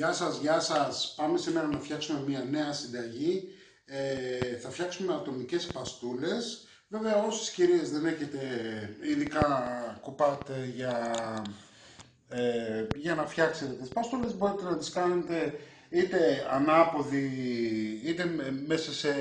Γεια σας, γεια σας. Πάμε σήμερα να φτιάξουμε μια νέα συνταγή. Ε, θα φτιάξουμε ατομικές παστούλες. Βέβαια, όσες κυρίες δεν έχετε ειδικά κουπάτε για, ε, για να φτιάξετε τις παστούλες, μπορείτε να τις κάνετε είτε ανάποδη, είτε μέσα σε,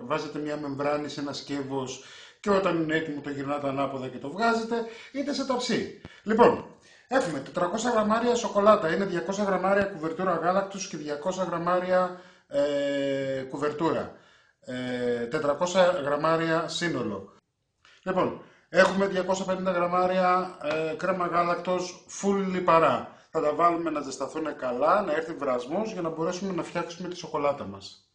βάζετε μια μεμβράνη σε ένα σκεύος και όταν είναι έτοιμο το γυρνάτε ανάποδα και το βγάζετε, είτε σε ταψί. Λοιπόν, Έχουμε 400 γραμμάρια σοκολάτα, είναι 200 γραμμάρια κουβερτούρα γάλακτος και 200 γραμμάρια ε, κουβερτούρα. Ε, 400 γραμμάρια σύνολο. Λοιπόν, έχουμε 250 γραμμάρια ε, κρέμα γάλακτος full λιπαρά. Θα τα βάλουμε να ζεσταθούν καλά, να έρθει βρασμός για να μπορέσουμε να φτιάξουμε τη σοκολάτα μας.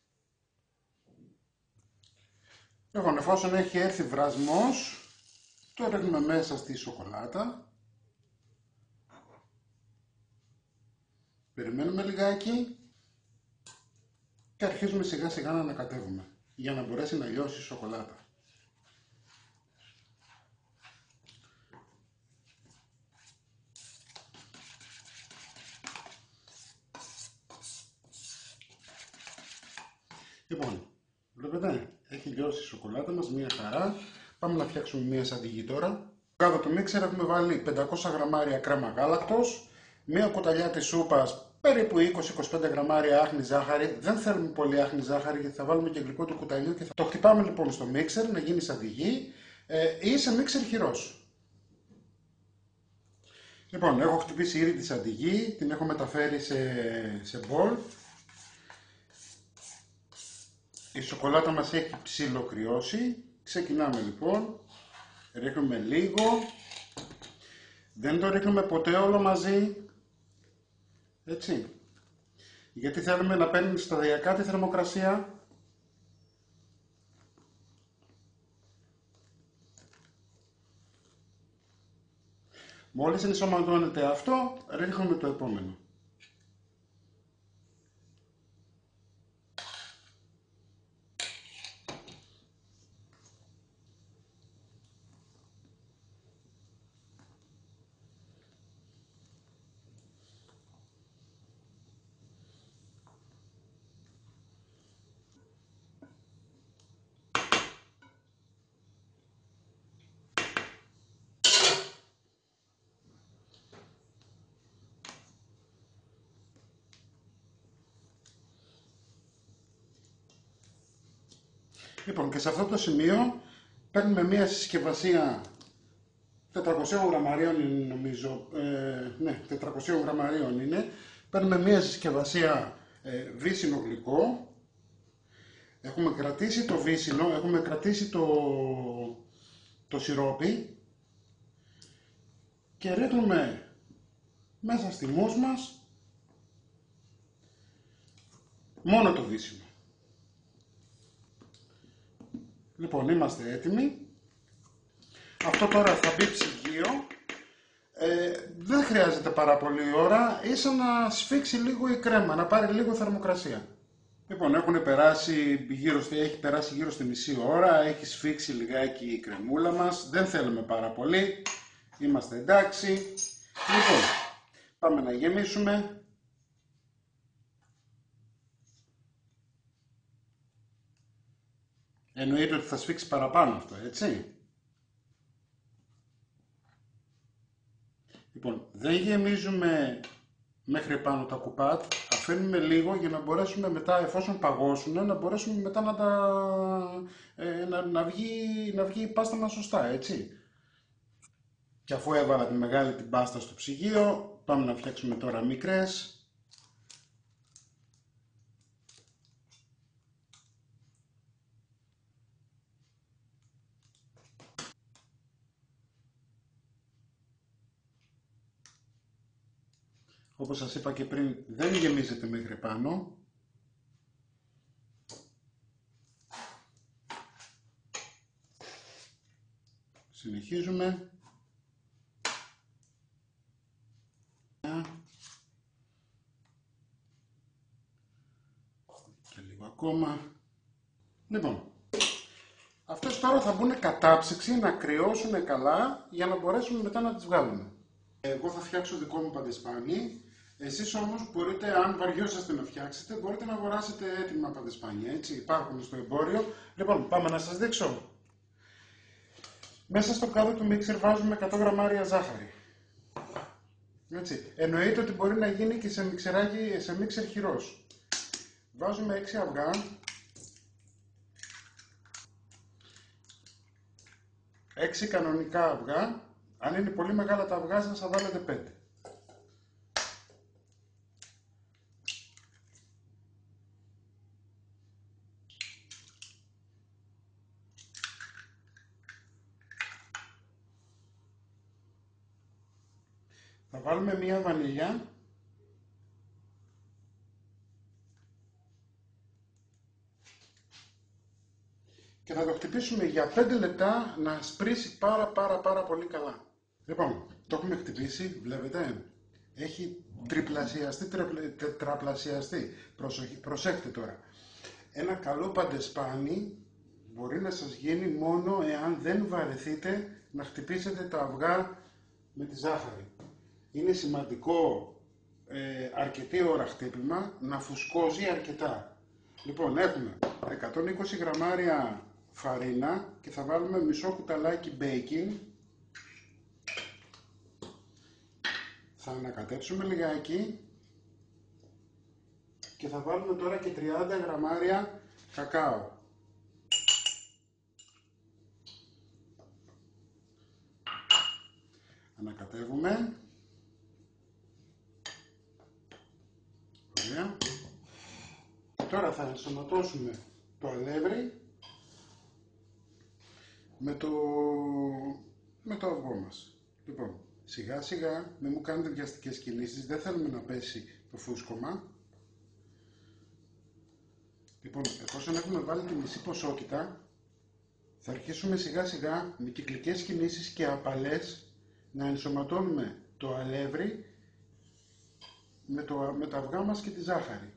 Λοιπόν, εφόσον έχει έρθει βρασμός, το ρίχνουμε μέσα στη σοκολάτα. Περιμένουμε λιγάκι και αρχίζουμε σιγά σιγά να ανακατεύουμε για να μπορέσει να λιώσει η σοκολάτα. Λοιπόν, βλέπετε, έχει λιώσει η σοκολάτα μας, μία χαρά. Πάμε να φτιάξουμε μία σαντιγή τώρα. Κάτω το μίξερ έχουμε βάλει 500 γραμμάρια κρέμα γάλακτος, μία κουταλιά της σούπας περίπου 20-25 γραμμάρια άχνη ζάχαρη. Δεν θέλουμε πολύ άχνη ζάχαρη γιατί θα βάλουμε και γλυκό του κουταλιού και θα το χτυπάμε λοιπόν στο μίξερ να γίνει σαν διγή ε, ή σε μίξερ χειρός. Λοιπόν, έχω χτυπήσει ήδη τη σαντιγή, την έχω μεταφέρει σε, σε μπολ. Η σοκολάτα μας έχει ψιλοκριώσει. Ξεκινάμε λοιπόν, ρίχνουμε λίγο. Δεν το ρίχνουμε ποτέ όλο μαζί, έτσι. Γιατί θέλουμε να παίρνει σταδιακά τη θερμοκρασία. Μόλις ενσωματώνεται αυτό, ρίχνουμε το επόμενο. Λοιπόν, και σε αυτό το σημείο παίρνουμε μία συσκευασία 400 γραμμαρίων είναι νομίζω, ε, ναι, 400 γραμμαρίων είναι. Παίρνουμε μία συσκευασία ε, βύσινο γλυκό. Έχουμε κρατήσει το βύσινο, έχουμε κρατήσει το, το σιρόπι και ρίχνουμε μέσα στη μousse μας μόνο το βύσινο. Λοιπόν, είμαστε έτοιμοι. Αυτό τώρα θα μπει ψυγείο. Ε, δεν χρειάζεται πάρα πολύ ώρα, ίσα να σφίξει λίγο η κρέμα, να πάρει λίγο θερμοκρασία. Λοιπόν, έχουν περάσει γύρω, έχει περάσει γύρω στη μισή ώρα, έχει σφίξει λιγάκι η κρεμούλα μας, δεν θέλουμε πάρα πολύ, είμαστε εντάξει. Λοιπόν, πάμε να γεμίσουμε. Εννοείται ότι θα σφίξει παραπάνω αυτό, έτσι. Λοιπόν, δεν γεμίζουμε μέχρι πάνω τα κουπάτ, αφήνουμε λίγο για να μπορέσουμε μετά, εφόσον παγώσουν, να μπορέσουμε μετά να, τα, ε, να, να, βγει, να βγει η πάστα μας σωστά, έτσι. Και αφού έβαλα τη μεγάλη την πάστα στο ψυγείο, πάμε να φτιάξουμε τώρα μικρές. Όπως σας είπα και πριν, δεν γεμίζεται μέχρι πάνω. Συνεχίζουμε. Και λίγο ακόμα. Λοιπόν, αυτές τώρα θα μπουν κατάψυξη να κρυώσουν καλά για να μπορέσουμε μετά να τις βγάλουμε. Εγώ θα φτιάξω δικό μου παντεσπάνι Εσείς όμως μπορείτε, αν βαριόσαστε να φτιάξετε, μπορείτε να αγοράσετε έτοιμα παντεσπάνια, έτσι, υπάρχουν στο εμπόριο. Λοιπόν, πάμε να σας δείξω. Μέσα στο κάδο του μίξερ βάζουμε 100 γραμμάρια ζάχαρη. Έτσι. Εννοείται ότι μπορεί να γίνει και σε μιξεράκι, σε μίξερ χειρός. Βάζουμε 6 αυγά. 6 κανονικά αυγά. Αν είναι πολύ μεγάλα τα αυγά σας θα βάλετε 5. Θα βάλουμε μία βανίλια. Και θα το χτυπήσουμε για 5 λεπτά να σπρίσει πάρα πάρα πάρα πολύ καλά. Λοιπόν, το έχουμε χτυπήσει, βλέπετε. Έχει τριπλασιαστεί, τετραπλασιαστεί. Προσοχή, προσέχτε τώρα. Ένα καλό παντεσπάνι μπορεί να σας γίνει μόνο εάν δεν βαρεθείτε να χτυπήσετε τα αυγά με τη ζάχαρη είναι σημαντικό ε, αρκετή ώρα χτύπημα να φουσκώσει αρκετά. Λοιπόν, έχουμε 120 γραμμάρια φαρίνα και θα βάλουμε μισό κουταλάκι baking. Θα ανακατέψουμε λιγάκι και θα βάλουμε τώρα και 30 γραμμάρια κακάο. Ανακατεύουμε. Τώρα θα ενσωματώσουμε το αλεύρι με το, με το αυγό μας. Λοιπόν, σιγά σιγά, μην μου κάνετε βιαστικές κινήσεις, δεν θέλουμε να πέσει το φούσκωμα. Λοιπόν, εφόσον έχουμε βάλει τη μισή ποσότητα, θα αρχίσουμε σιγά σιγά με κυκλικές κινήσεις και απαλές να ενσωματώνουμε το αλεύρι με, το, με τα αυγά μας και τη ζάχαρη.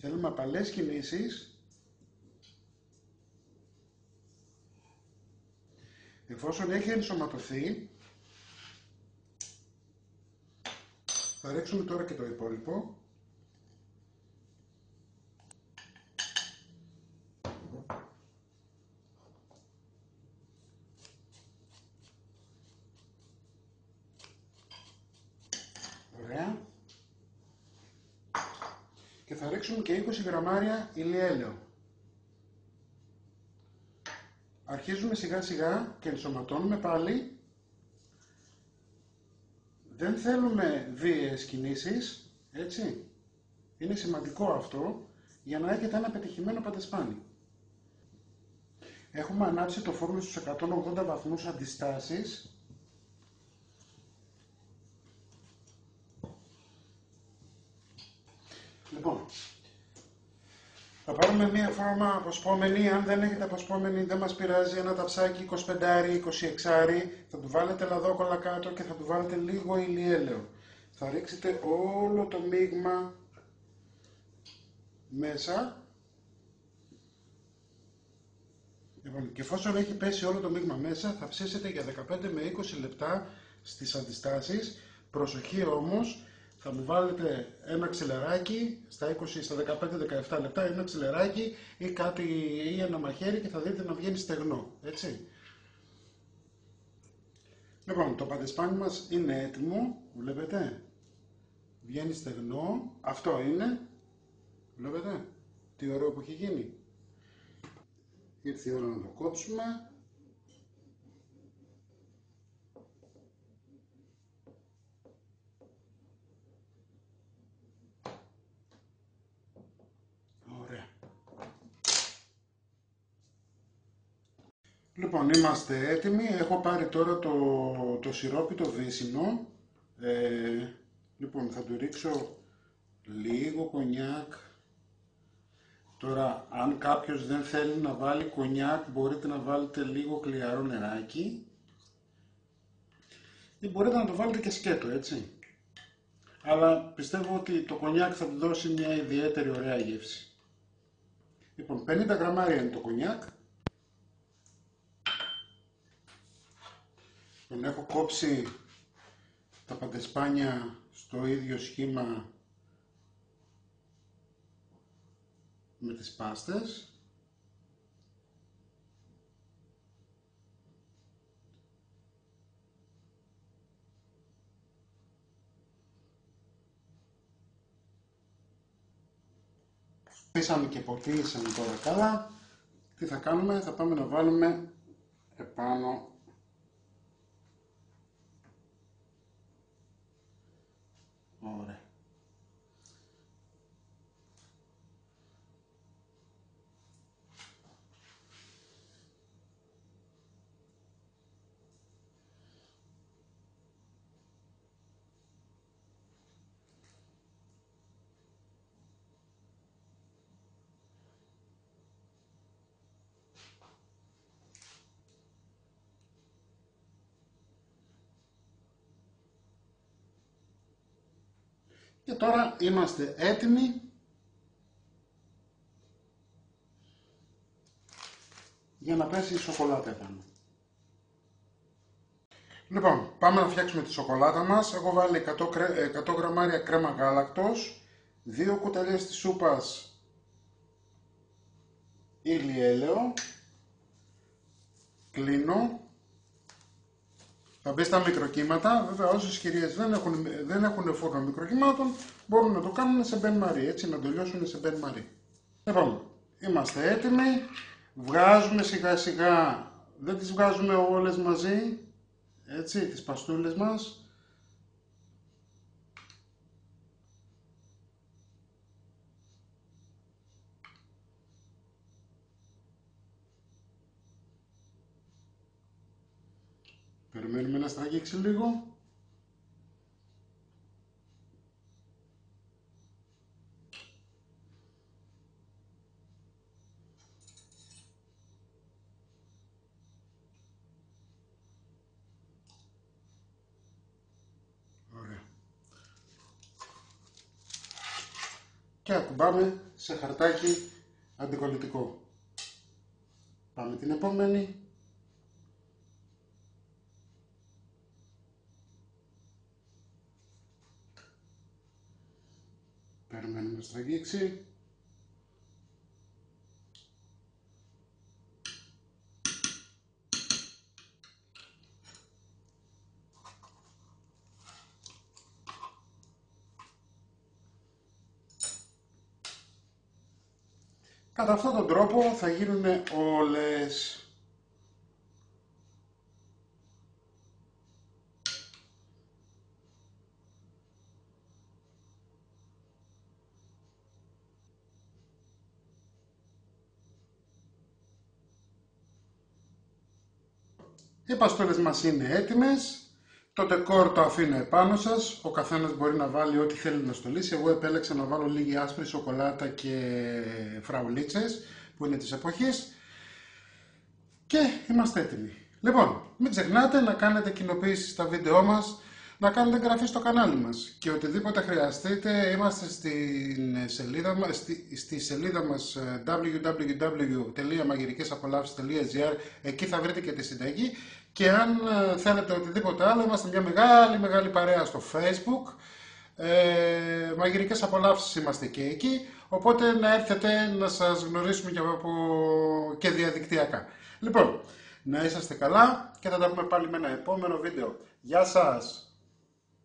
Θέλουμε απαλές κινήσεις εφόσον έχει ενσωματωθεί θα ρίξουμε τώρα και το υπόλοιπο και θα ρίξουμε και 20 γραμμάρια ηλιέλαιο. Αρχίζουμε σιγά σιγά και ενσωματώνουμε πάλι. Δεν θέλουμε βίαιες κινήσεις, έτσι. Είναι σημαντικό αυτό για να έχετε ένα πετυχημένο πατεσπάνι. Έχουμε ανάψει το φόρνο στους 180 βαθμούς αντιστάσεις Λοιπόν, θα πάρουμε μία φόρμα αποσπόμενη. Αν δεν έχετε αποσπόμενη, δεν μας πειράζει. Ένα ταψάκι 25-26, θα του βάλετε λαδόκολα κάτω και θα του βάλετε λίγο ηλιέλαιο. Θα ρίξετε όλο το μείγμα μέσα. Λοιπόν, και εφόσον έχει πέσει όλο το μείγμα μέσα, θα ψήσετε για 15 με 20 λεπτά στις αντιστάσεις. Προσοχή όμως, θα μου βάλετε ένα ξυλεράκι στα 20, στα 15-17 λεπτά, ένα ξυλεράκι ή κάτι ή ένα μαχαίρι και θα δείτε να βγαίνει στεγνό, έτσι. Λοιπόν, το παντεσπάνι μας είναι έτοιμο, βλέπετε. Βγαίνει στεγνό, αυτό είναι, βλέπετε, τι ωραίο που έχει γίνει. Ήρθε η ώρα να το κόψουμε. Λοιπόν, είμαστε έτοιμοι. Έχω πάρει τώρα το, το σιρόπι το βύσινο. Ε, λοιπόν, θα του ρίξω λίγο κονιάκ. Τώρα, αν κάποιος δεν θέλει να βάλει κονιάκ, μπορείτε να βάλετε λίγο κλειαρό νεράκι. Ή μπορείτε να το βάλετε και σκέτο, έτσι. Αλλά πιστεύω ότι το κονιάκ θα του δώσει μια ιδιαίτερη ωραία γεύση. Λοιπόν, 50 γραμμάρια είναι το κονιάκ. Τον έχω κόψει τα παντεσπάνια στο ίδιο σχήμα με τις πάστες. Πήσαμε και ποτίσαμε τώρα καλά. Τι θα κάνουμε, θα πάμε να βάλουμε επάνω Ωραία. Και τώρα είμαστε έτοιμοι για να πέσει η σοκολάτα επάνω. Λοιπόν, πάμε να φτιάξουμε τη σοκολάτα μας. Έχω βάλει 100, 100 γραμμάρια κρέμα γάλακτος, 2 κουταλιές της σούπας ηλιέλαιο, κλείνω θα μπει στα μικροκύματα. Βέβαια, όσες κυρίες δεν έχουν, δεν έχουν φόρμα μικροκυμάτων μπορούν να το κάνουν σε μπεν μαρί, έτσι να το λιώσουν σε μπεν μαρί. Λοιπόν, είμαστε έτοιμοι. Βγάζουμε σιγά σιγά, δεν τις βγάζουμε όλες μαζί, έτσι, τις παστούλες μας. Περιμένουμε να στραγγίξει λίγο. Ωραία. Και ακουμπάμε σε χαρτάκι αντικολλητικό. Πάμε την επόμενη. Περιμένουμε να στραγγίξει. Κατά αυτόν τον τρόπο θα γίνουν όλες Οι παστόλες μας είναι έτοιμες. Το τεκόρ το αφήνω επάνω σας. Ο καθένας μπορεί να βάλει ό,τι θέλει να στολίσει. Εγώ επέλεξα να βάλω λίγη άσπρη σοκολάτα και φραουλίτσες που είναι της εποχής. Και είμαστε έτοιμοι. Λοιπόν, μην ξεχνάτε να κάνετε κοινοποίηση στα βίντεό μας, να κάνετε εγγραφή στο κανάλι μας και οτιδήποτε χρειαστείτε είμαστε στην σελίδα μας, στη, στη σελίδα μας ε, www.magirikesapolavs.gr εκεί θα βρείτε και τη συνταγή και αν ε, θέλετε οτιδήποτε άλλο, είμαστε μια μεγάλη μεγάλη παρέα στο facebook. Ε, μαγειρικές απολαύσεις είμαστε και εκεί, οπότε να έρθετε να σας γνωρίσουμε και, από, και διαδικτυακά. Λοιπόν, να είσαστε καλά και θα τα πούμε πάλι με ένα επόμενο βίντεο. Γεια σας!